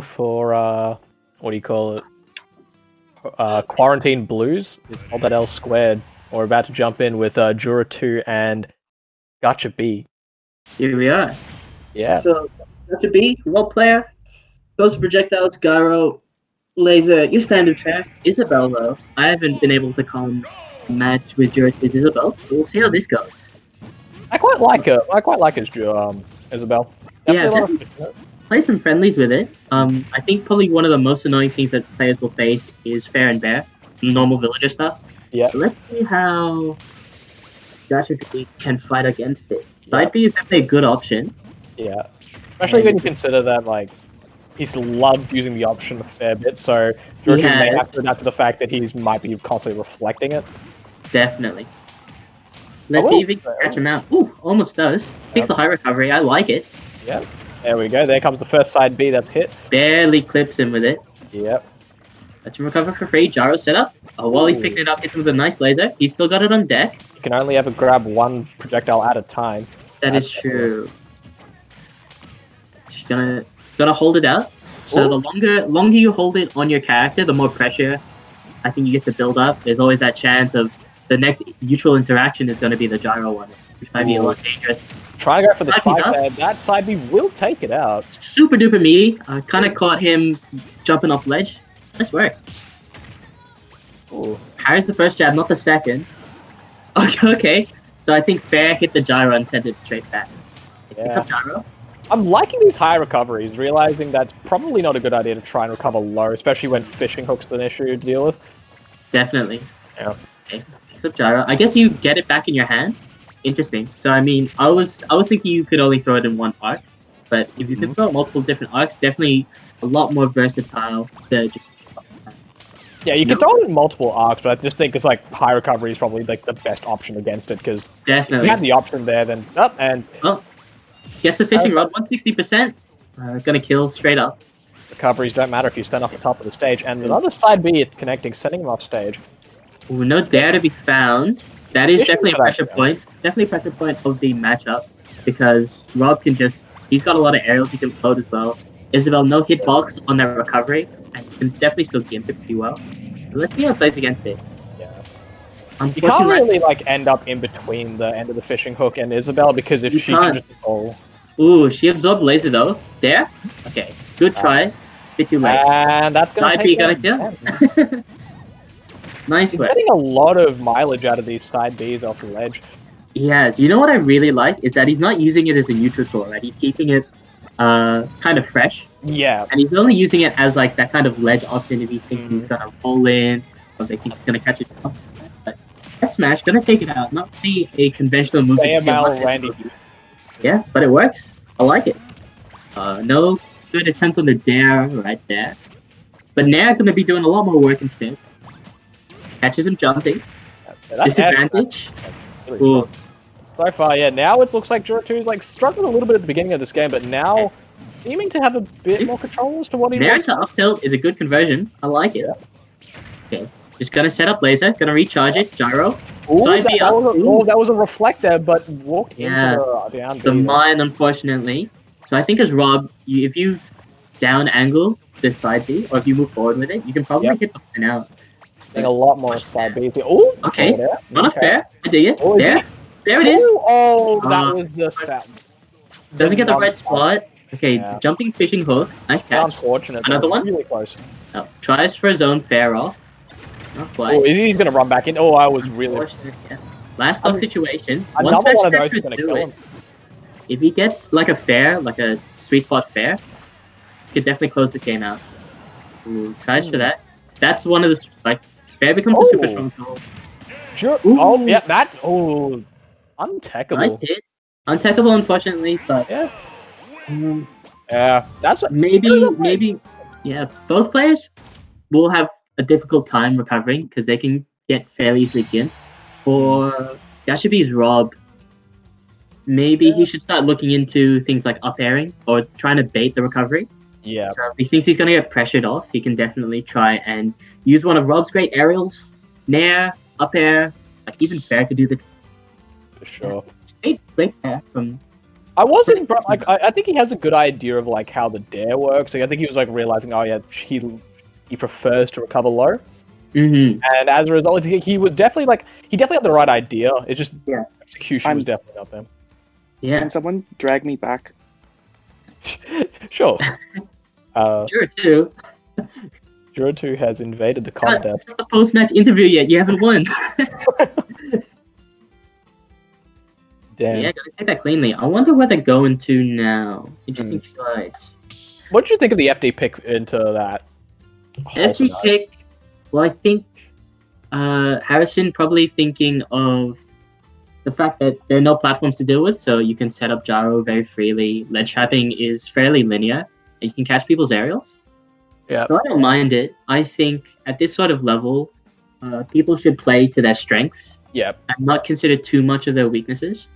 for uh, what do you call it? Uh, Quarantine Blues. It's all that L squared. We're about to jump in with uh, JurorTwo and Gacha B. Here we are. Yeah. So, Gacha B, role player, goes projectiles, gyro, laser, your standard track. Isabelle, though, I haven't been able to come match with Jura's Isabelle, so we'll see how this goes. I quite like her. I quite like his um, Isabelle. Yeah, Definitely a lot of- Played some friendlies with it. Um, I think probably one of the most annoying things that players will face is fair and bair, normal villager stuff. Yeah. Let's see how Gacha B can fight against it. Yeah. Side B is definitely a good option. Yeah. Especially when you consider that, like, he's loved using the option a fair bit, so George may have to adapt to the fact that he might be constantly reflecting it. Definitely. Let's I see if we can catch him out. Ooh, almost does. Takes Yeah. the high recovery. I like it. Yep. There we go. There comes the first side B that's hit. Barely clips him with it. Yep. Lets recover for free. Gyro set up. Oh, while he's picking it up, hits him with a nice laser. He's still got it on deck. You can only ever grab one projectile at a time. That is That's true. She's gonna gonna hold it out. So Ooh. the longer longer you hold it on your character, the more pressure I think you get to build up. There's always that chance of the next neutral interaction is going to be the gyro one, which might be a Ooh. lot dangerous. Trying to go for the Side B's spike up. there. That side B will take it out. Super duper meaty. I kind of caught him jumping off ledge. Nice work. Ooh. Parries the first jab, not the second. Okay, okay. So I think Fair hit the gyro and sent it straight back. Picks Yeah. up gyro. I'm liking these high recoveries, realizing that's probably not a good idea to try and recover low, especially when fishing hook's an issue to deal with. Definitely. Yeah. Okay. Picks up gyro. I guess you get it back in your hand. Interesting. So I mean, I was I was thinking you could only throw it in one arc, but if you could Mhm. throw multiple different arcs, definitely a lot more versatile. To just, Yeah, you can throw it in multiple arcs, but I just think it's like high recovery is probably like the best option against it because if you have the option there, then up and Gets the fishing rod, 160%. Uh, gonna kill straight up. recoveries don't matter if you stand off the top of the stage. And the other side B, it's connecting, sending him off stage. Ooh, no dare to be found. That is Fishing definitely a pressure point. Definitely pressure point of the matchup because Rob can just. He's got a lot of aerials he can float as well. Isabelle, no hitbox on that recovery, and can definitely still gimp it pretty well. Let's see how it plays against it. Yeah. You can't really like end up in between the end of the fishing hook and Isabelle because if You she can't. can just oh ooh, she absorbed laser though. There? Okay, good ah. try. Bit too late. and that's gonna take B gonna kill. Nice He's work. getting a lot of mileage out of these side Bs off the ledge. He has. You know what I really like is that he's not using it as a neutral tool, right? He's keeping it uh, kind of fresh. Yeah, And he's only using it as like that kind of ledge option if he thinks Mhm. he's gonna roll in or if he thinks he's gonna catch it. But that smash gonna take it out, not be a conventional move. that you see a lot of AML Randy. people use. Yeah, but it works. I like it. Uh, no good attempt on the dare right there. But Nair gonna be doing a lot more work instead. Catches him jumping. Disadvantage. Ooh. So far, yeah. Now it looks like JurorTwo is like struggling a little bit at the beginning of this game, but now seeming to have a bit more control as to what he Nair wants. to up tilt is a good conversion. I like it. Okay. Just gonna set up laser, gonna recharge it, gyro. Ooh, Side that, B that up. was a, oh, that was a reflector, but walked Yeah. into the down the mine, unfortunately. So I think as Rob, you, if you down angle this side B, or if you move forward with it, you can probably Yep. hit the fin out. Getting a lot more side B. Oh, Okay. Not Okay. fair. I dig it. Oh, there. There it is. Oh, oh, that Uh, was the stat. Doesn't get the right spot. Okay, Yeah. jumping fishing hook. Nice catch. Unfortunate. Another one? Really close. Oh, tries for a zone fair off. Not Oh, quite. he's going to run back in. Oh, I was really. Yeah. Last stock Um, situation. One Another one of those is do kill it. If he gets like a fair, like a sweet spot fair, he could definitely close this game out. Ooh, tries for that. That's one of the like fair becomes a super Oh. strong tool. Sure. Ooh. Oh, yeah, that. Oh, untechable. Nice hit. Untechable, unfortunately, but Yeah. um, Yeah, that's what. maybe, maybe, yeah. Both players will have a difficult time recovering because they can get fairly easily in. For Gacha B's Rob, maybe he should start looking into things like up airing or trying to bait the recovery. Yeah. So if he thinks he's going to get pressured off, he can definitely try and use one of Rob's great aerials, Nair, up air, like even Fair could do the sure. great, great air from I wasn't bro- like I, I think he has a good idea of like how the dare works. Like, I think he was like realizing, oh yeah, he he prefers to recover low, Mm-hmm. and as a result, he, he was definitely like he definitely had the right idea. It's just Yeah. execution I'm- was definitely not there. Yeah. Can someone drag me back? Sure. Uh, Sure, too. JurorTwo has invaded the contest. it's not the post-match interview yet. You haven't won. Damn. yeah, gotta take that cleanly. I wonder where they're going to now. Interesting Hmm. choice. What did you think of the FD pick into that? FD pick. Well, I think uh, Harrison probably thinking of the fact that there are no platforms to deal with, so you can set up gyro very freely. Ledge trapping is fairly linear, and you can catch people's aerials. Yeah. So I don't mind it. I think at this sort of level, uh, people should play to their strengths Yeah. and not consider too much of their weaknesses,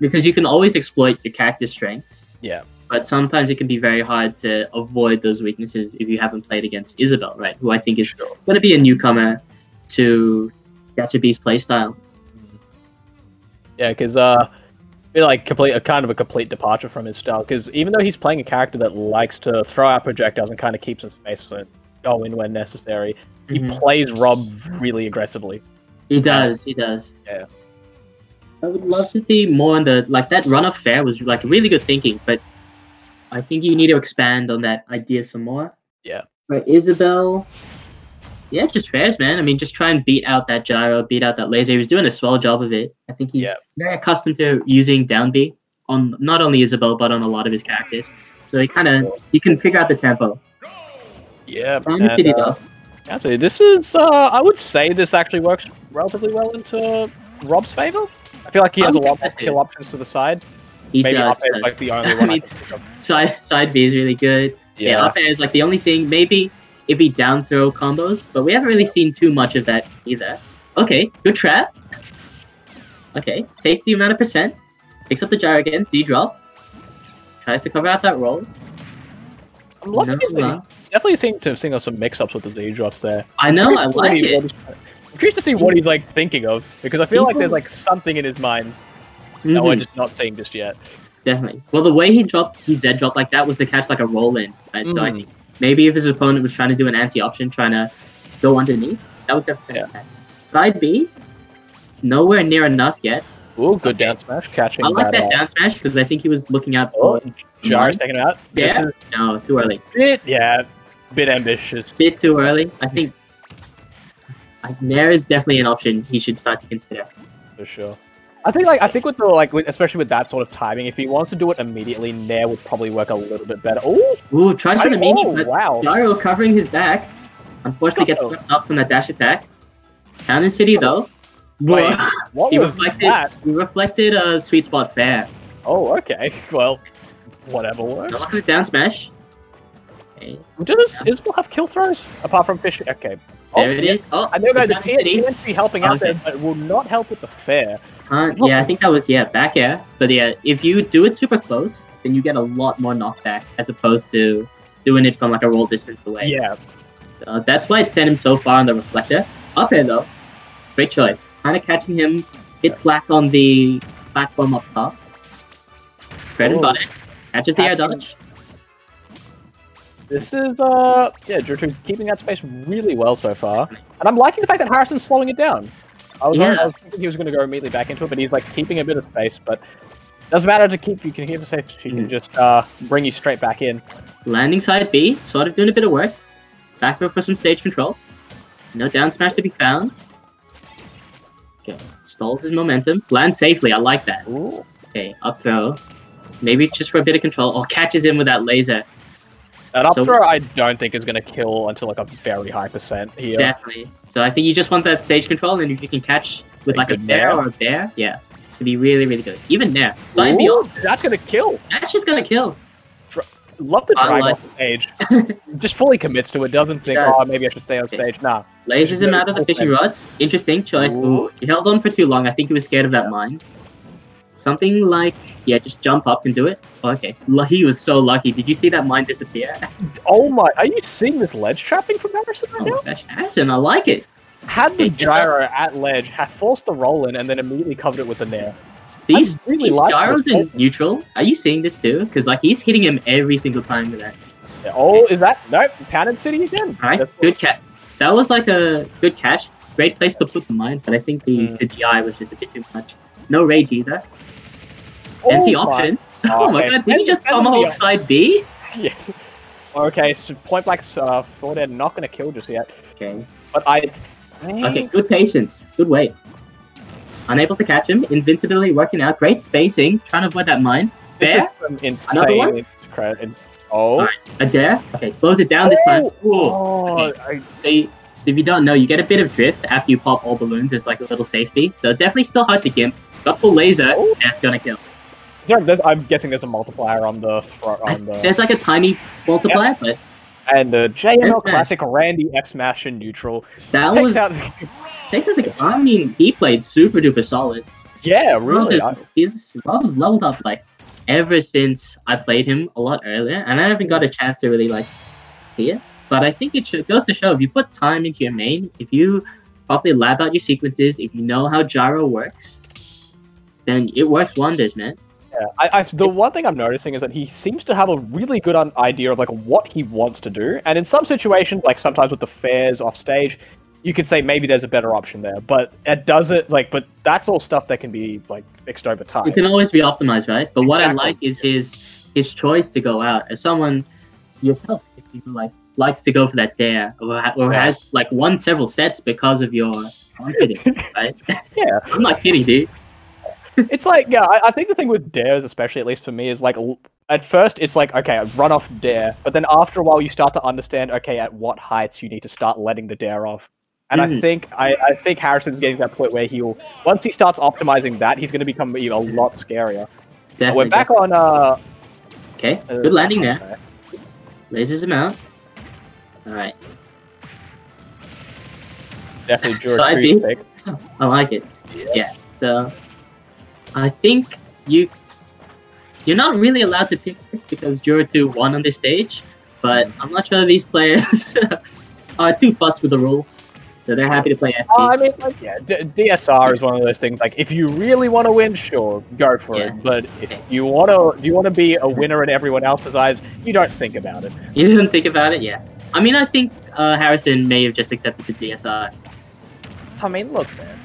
because you can always exploit your character's strengths. Yeah. But sometimes it can be very hard to avoid those weaknesses if you haven't played against Isabelle, right? Who I think is Sure. going to be a newcomer to Gacha B's playstyle. Yeah, because uh, like complete a kind of a complete departure from his style. Because even though he's playing a character that likes to throw out projectiles and kind of keep some space to go in when necessary, he Mhm. plays Rob really aggressively. He does, he does. Yeah. I would love to see more on the like that run of fair was like really good thinking, but I think you need to expand on that idea some more. Yeah. But Isabelle, yeah, just fairs, man. I mean, just try and beat out that gyro, beat out that laser. He was doing a swell job of it. I think he's Yeah. very accustomed to using down B on not only Isabelle but on a lot of his characters. So he kind of you can figure out the tempo. Yeah, Diamond City though, Actually, this is uh, I would say this actually works relatively well into Rob's favor. I feel like he has a I'm lot more kill options to the side. he Maybe does. like the only one. I mean, can think of. side side B is really good. Yeah, Yeah, up air is like the only thing. Maybe if he down throw combos, but we haven't really seen too much of that either. Okay, good trap. Okay, takes the amount of percent. Picks up the gyro again. Z drop. Tries to cover out that roll. I'm loving No, uh, Definitely seem to sing us some mix-ups with the Z drops there. I know. I like it. what he's- I'm curious to see what he's like thinking of because I feel like there's like something in his mind that we're Mhm, just not seeing just yet. definitely. Well, the way he dropped, he Z dropped like that was to catch like a roll in. Right? So I Mm. think maybe if his opponent was trying to do an anti option, trying to go underneath, that was definitely Yeah. Side B, nowhere near enough yet. Ooh, good Okay. down smash catching I like that. that down smash because I think he was looking out Oh, for Jar's taking out. Yeah. is no too early. bit, yeah, bit ambitious Bit too early. I think I- Nair is definitely an option he should start to consider. for sure. I think like I think with the like with, especially with that sort of timing, if he wants to do it immediately, Nair would probably work a little bit better. Ooh, Ooh, tries for the mini, oh, but wow. Gyro covering his back. Unfortunately, gets Oh. swept up from that dash attack. Town and City oh. though. Wait, Whoa. what he was reflected. that? He reflected a sweet spot fair. Oh, okay. Well, whatever Now works. look at the down smash. Okay, Does Isabelle have kill throws apart from fish? Okay. Oh, there it is. Oh, I know that the Town and City. TNT helping out Okay. there, but it will not help with the fair. Uh, yeah, I think that was yeah back air. But yeah, if you do it super close, then you get a lot more knockback as opposed to doing it from like a roll distance away. Yeah, So that's why it sent him so far on the reflector. Up air though, great choice. Kind of catching him, hit slack on the platform up top. Bread and Oh. butter. Catches the air dodge. This is uh yeah, JurorTwo's keeping that space really well so far, and I'm liking the fact that Harrison's slowing it down. I was, Yeah. I was thinking he was going to go immediately back into it, but he's like keeping a bit of space. But doesn't matter to keep. You can keep the space. She can Mm. just uh bring you straight back in. Landing side B, sort of doing a bit of work. Back throw for some stage control. No down smash to be found. Okay, stalls his momentum. Land safely, I like that. Ooh. Okay, up throw. Maybe just for a bit of control. Or catches him with that laser. An up So- throw, I don't think is going to kill until like a very high percent here. Definitely. So I think you just want that stage control, and if you can catch with A like a bear or a bear, yeah, to be really, really good. Even there, side Ooh, beyond, that's going to kill. that's just gonna kill. Love the drag like- off stage. Just fully commits to it. Doesn't think, does. oh, maybe I should stay on stage. Nah. Lasers him out of the fishing rod. Interesting choice. Ooh. Ooh, he held on for too long. I think he was scared of that mine. Something like, yeah, just jump up and do it. Oh, okay. He was so lucky. Did you see that mine disappear? Oh my! Are you seeing this ledge trapping from Harrison right Oh now? gosh, Harrison, I like it. Had the gyro at ledge, had forced the roll in, and then immediately covered it with a nair. These, I really these gyros in neutral. Are you seeing this too? Because like he's hitting him every single time with that. Oh, is that no Pounded City again? All right, That's- good catch. That was like a good catch. Great place to put the mine, but I think the, Mm. the DI was just a bit too much. No rage either. Empty Oh, my- option. Oh, my okay. god, did he just tomahawk side B? Yeah. Okay, so point blank uh, thought they're not going to kill just yet. Okay. But I. Okay, good patience. Good wait. Unable to catch him. Invincibility working out. Great spacing. Trying to avoid that mine. This Bear? Another one? credit. Oh. Alright. A dare. Okay, slows it down this time. Ooh. Oh, Okay. I, if you don't know, you get a bit of drift after you pop all balloons as like a little safety. So definitely still hard to gimp. Got full laser. Oh. That's gonna kill. there- there's, I'm guessing there's a multiplier on the on the There's like a tiny multiplier, but and the JML classic Randy X Smash in neutral. that Takes was out, takes out the. I mean, he played super duper solid. yeah, Rob really. is, I- he's Rob has leveled up like ever since I played him a lot earlier, and I haven't got a chance to really like see it. But I think it should, goes to show if you put time into your main, if you properly lab out your sequences, if you know how gyro works, then it works wonders, man. Yeah, I, I, the one thing I'm noticing is that he seems to have a really good idea of like what he wants to do, and in some situations, like sometimes with the fairs off stage, you could say maybe there's a better option there, but it doesn't like. But that's all stuff that can be like fixed over time. It can always be optimized, right? But what I like is his his choice to go out as someone yourself, if you like likes to go for that dare or, or Yeah. has like won several sets because of your confidence, right? Yeah. I'm not kidding, dude. It's like yeah, I, I think the thing with dares, especially at least for me, is like at first it's like okay, I run off dare, but then after a while you start to understand okay, at what heights you need to start letting the dare off. And I Mhm. think I, I think Harrison's getting to that point where he'll once he starts optimizing that, he's going to become even a lot scarier. Definitely. We're back on uh, Okay, uh, good landing there. Lasers him out. Alright, Definitely Jura Side B. I like it. Yeah. so I think you you're not really allowed to pick this because JurorTwo won on this stage, but I'm not sure these players are too fussed with the rules. So they're happy to play FP. Oh, I mean, like, yeah, D- DSR is one of those things. Like, if you really want to win, sure, go for Yeah. it. But if you want to, you want to be a winner in everyone else's eyes, you don't think about it. You didn't think about it? Yeah. I mean, I think uh, Harrison may have just accepted the DSR. I mean, look, man.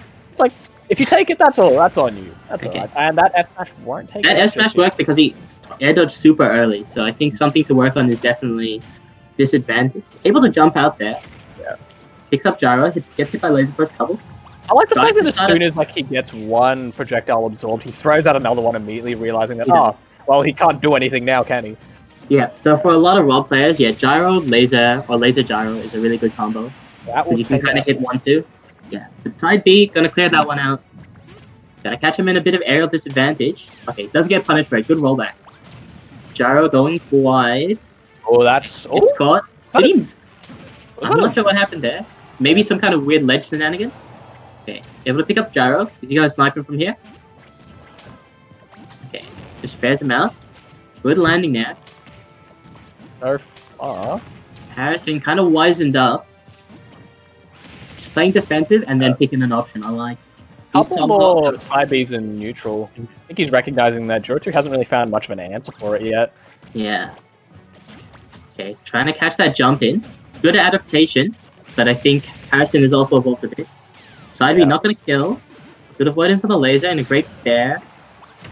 It's like if you take it, that's all. That's on you. That's Okay. all right. And that F smash won't take That it. F smash worked because he air dodged super early, so I think something to work on is definitely disadvantage. Able to jump out there. Yeah. Picks up gyro, hits, gets hit by laser first coubles. I like the Tries fact that as soon as like he gets one projectile absorbed, he throws out another one immediately, realizing that He oh, well, he can't do anything now, can he? Yeah, so for a lot of Rob players, yeah, gyro, laser, or laser gyro is a really good combo. That Because you can kind of hit one, two. Yeah. Side B, gonna clear that one out. Gonna catch him in a bit of aerial disadvantage. Okay, does get punished for a good rollback. Gyro going wide. Oh, that's oh, It's caught. Did he? I'm not sure what happened there. Maybe some kind of weird ledge shenanigan. Okay, able to pick up gyro. Is he gonna snipe him from here? Okay, just fares him out. Good landing there. so far. Harrison kind of wizened up. Playing defensive and then picking an option. I like. These Couple more side Bs in neutral. I think he's recognizing that Jotu hasn't really found much of an answer for it yet. Yeah. Okay, trying to catch that jump in. Good adaptation, but I think Harrison is also evolved a bit. Side B not gonna kill. Good avoidance on the laser and a great fair.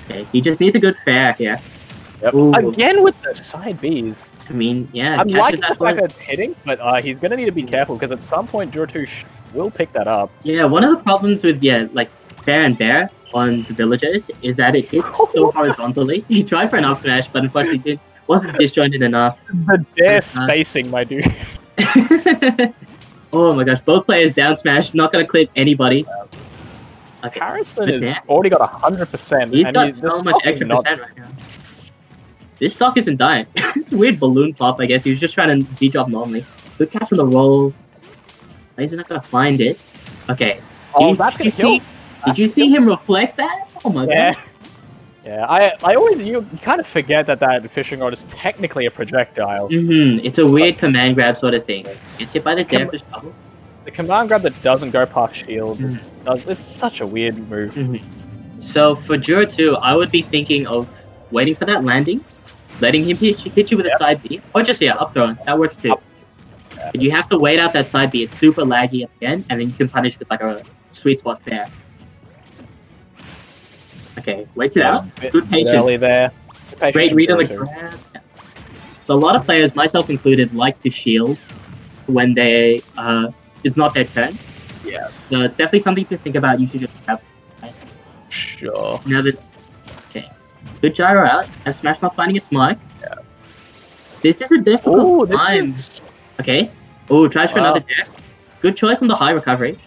Okay, he just needs a good fair here. Yep. Again with the side Bs. I mean, yeah, I'm catches liking the that fact that it's hitting, but uh, he's going to need to be careful because at some point sh- will pick that up. Yeah, one of the problems with yeah, like fair and bair on the villagers is that it hits so horizontally. He tried for an up smash, but unfortunately it wasn't disjointed enough. The dare Uh, spacing, my dude. oh my gosh, both players down smash, not gonna clip anybody. Okay, Harrison But has already got 100%. He's got he's, so much extra not- percent right now. This stock isn't dying. it's a weird balloon pop, I guess. He was just trying to Z drop normally. Good catch on the roll. He's not gonna find it. Okay. Oh, Did that's to kill. see- Did you see him reflect that? Oh my Yeah. god. Yeah, I, I always, you kind of forget that that fishing rod is technically a projectile. Mm-hmm. It's a weird command grab sort of thing. Gets hit by the damage The command grab that doesn't go past shield, Mm. does, it's such a weird move. Mhm. So for JurorTwo, I would be thinking of waiting for that landing, letting him hit you, hit you with Yep. a side B, or just yeah, up throw. That works too. Up- You have to wait out that side B. It's super laggy at the end, and then you can punish with like a sweet spot fair. Okay, wait it out. Good patience. early there. Patience Great read on the grab. So a lot of players, myself included, like to shield when they uh, it's not their turn. Yeah. So it's definitely something to think about You should just grab. Sure. Now that okay, good gyro out. Have Smash not finding its mark. Yeah. This is a difficult Oh, this time. is Okay. Oh, tries for Wow. another death. Good choice on the high recovery.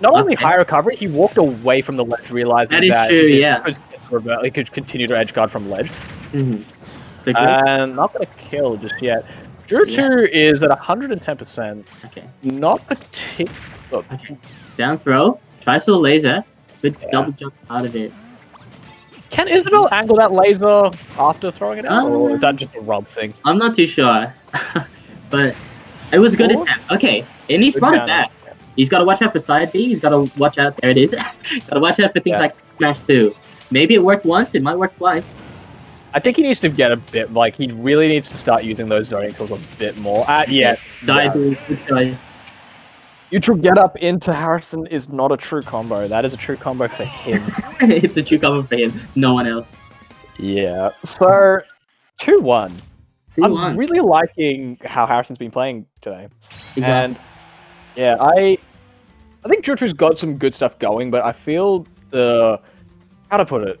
not only high recovery, he walked away from the ledge, realizing That is that true, he yeah. could revert- He could continue to edge guard from ledge, Mm-hmm. So good. and not gonna kill just yet. Drew Yeah. is at 110. percent okay. Not particular. Okay. Down throw. Tries for the laser. Good Yeah. double jump out of it. Can Isabelle angle that laser after throwing it out, or Um, is that just a rub thing? I'm not too sure, but it was a good attempt. Okay, and he's Good brought it back. He's got to watch out for side B. He's got to watch out. There it is. got to watch out for things Yeah. like Smash Two. Maybe it worked once. It might work twice. I think he needs to get a bit like he really needs to start using those zoning tools a bit more. Uh, yeah, Side yeah. B. Good. Neutral get up into Harrison is not a true combo. That is a true combo for him. it's a true combo for him. No one else. yeah. So two one. Two I'm one. really liking how Harrison's been playing today. Exactly. And yeah, I I think Jutru's got some good stuff going, but I feel the how to put it.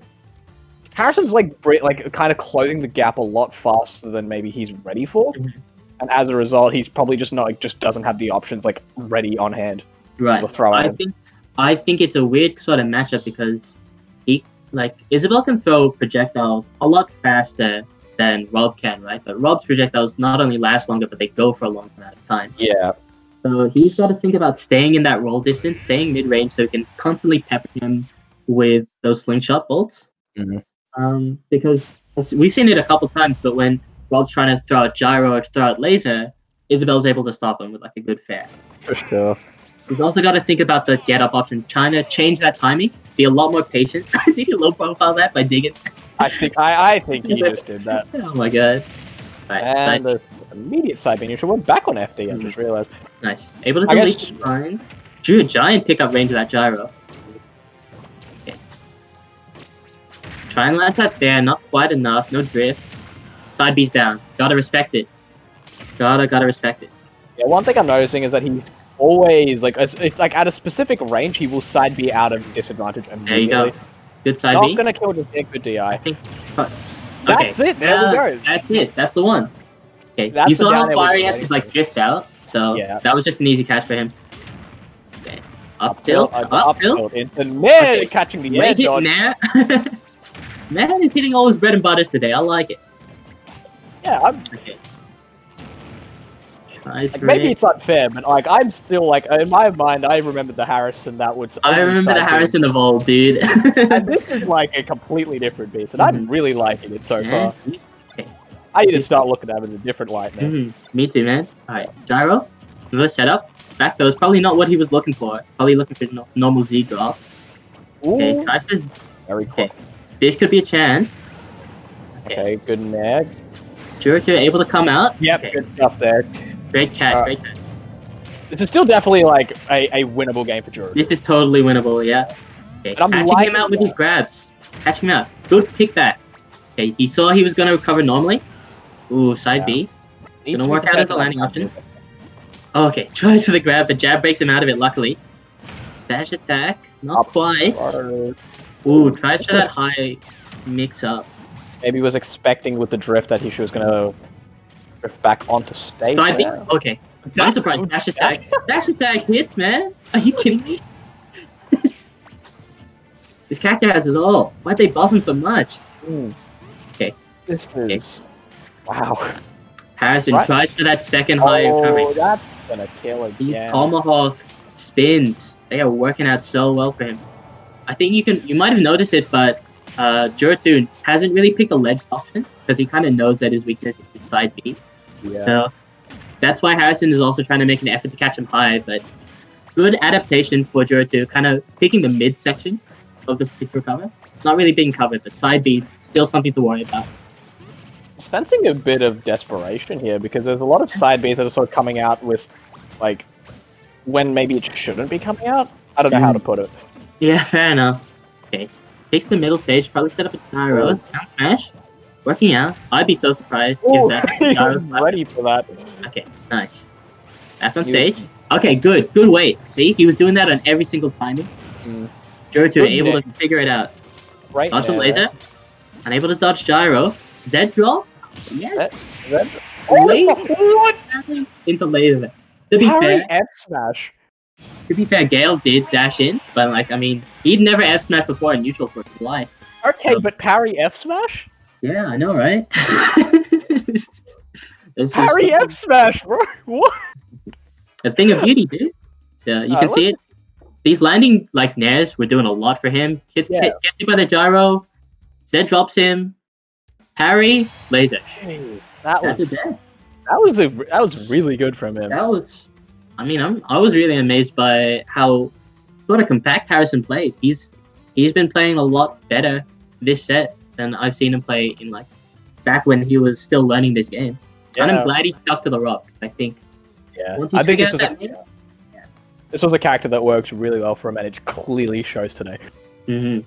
Harrison's like like kind of closing the gap a lot faster than maybe he's ready for, Mhm. and as a result, he's probably just not like, just doesn't have the options like ready on hand right. to throw I think I think it's a weird sort of matchup because he like Isabelle can throw projectiles a lot faster than Rob can, right? But Rob's projectiles not only last longer, but they go for a long amount of time. Yeah, So he's got to think about staying in that roll distance, staying mid range, so he can constantly pepper him with those slingshot bolts. Mhm. Um, because we've seen it a couple times, but when Rob's trying to throw out gyro or throw out laser, Isabelle's able to stop him with like a good fair. for sure. We've also got to think about the get up option. Trying to change that timing, be a lot more patient. Did he low profile that by digging? I think I, I think he just did that. Oh my god. Right, And side- the immediate side being neutral. We're back on FD. I Mhm. just realized. nice. Able to I delete guess-. Drew a giant pickup range of that gyro. Okay. Try and land that there, not quite enough, no drift. Side B's down. Gotta respect it. Gotta, gotta respect it. Yeah, one thing I'm noticing is that he's always like, as, like at a specific range, he will side be out of disadvantage immediately. There you go. Good side Not B. gonna kill just a good I DI. think. Okay. That's it. There Uh, we go. That's it. That's the one. Okay. That's you saw how far he had to like drift out, so Yeah. that was just an easy catch for him. Okay. Up tilt, uh, up, tilt. into mid, Okay. catching the Great hit. Nair. Man is hitting all his bread and butters today. I like it. Yeah, I'm, Okay. Like maybe it. it's unfair, but like I'm still like in my mind, I remember the Harrison that would. I remember the Harrison of old, dude. And this is like a completely different beast, and I'm Mhm. really liking it so Yeah, far. I need to start looking at it in a different light now. mhm. Me too, man. Alright, gyro. Reverse setup. Back throw is probably not what he was looking for. Probably looking for no- normal Z drop. Okay, to. very cool. Okay. This could be a chance. Okay, good nag. Jurito able to come out. Yep, Okay. good stuff there. Great catch, Uh, great catch. This is still definitely like a, a winnable game for Drew. This is totally winnable, yeah. Okay, catching him out with that. his grabs. Catching him out. Good pick back. Okay, he saw he was going to recover normally. Ooh, side Yeah. B. Needs gonna work out as a landing option. Oh, okay, tries for the grab, but jab breaks him out of it, luckily. Dash attack. Not Up. quite. Or Ooh, tries for that high mix up. Maybe he was expecting with the drift that he was going to drift back onto stage. Side B. there. Okay. I'm surprised. Dash attack. Dash attack hits, man. Are you kidding me? this character has it all. Why'd they buff him so much? Hmm. Okay. This is wow. Harrison Right. tries for that second high recovery. Oh, that's gonna kill again. These again. tomahawk spins, they are working out so well for him. I think you can you might have noticed it, but uh Juratun hasn't really picked a ledge option because he kind of knows that his weakness is side B. Yeah. So that's why Harrison is also trying to make an effort to catch him high, but good adaptation for Juratu, kind of picking the mid section of the sticks recover. It's not really being covered, but side B still something to worry about. sensing a bit of desperation here because there's a lot of side Bs that are sort of coming out with, like, when maybe it shouldn't be coming out. I don't know how to put it. Yeah, fair enough. Okay. Takes the middle stage, probably set up a gyro. Down smash. Working out. I'd be so surprised Ooh, if that he gyro was ready for that. Okay, nice. Back on stage. Okay, good. Good weight. See, he was doing that on every single timing. Mm. Good able to figure it out. Right Dodge the laser. Unable to dodge gyro. Z drop. Yes. That- Laser. what? Into laser. To be Parry fair, F smash. to be fair, Gale did dash in, but like I mean, he'd never F smash before in neutral for his life. Okay, Um, but parry F smash? Yeah, I know, right? This is Parry F smash, bro. What? a thing of beauty, dude. So you Uh, can see it. These landing like nairs were doing a lot for him. Gets, Yeah. gets hit by the gyro. Zed drops him. Harry laser. Jeez, that That's was a that was a that was really good from him. That was. I mean, I'm I was really amazed by how what a compact Harrison played. He's he's been playing a lot better this set than I've seen him play in like back when he was still learning this game. And I'm glad he stuck to the rock. I think Yeah, once he's I think this was a, meta- this was a character that works really well for him, and it clearly shows today. Mhm.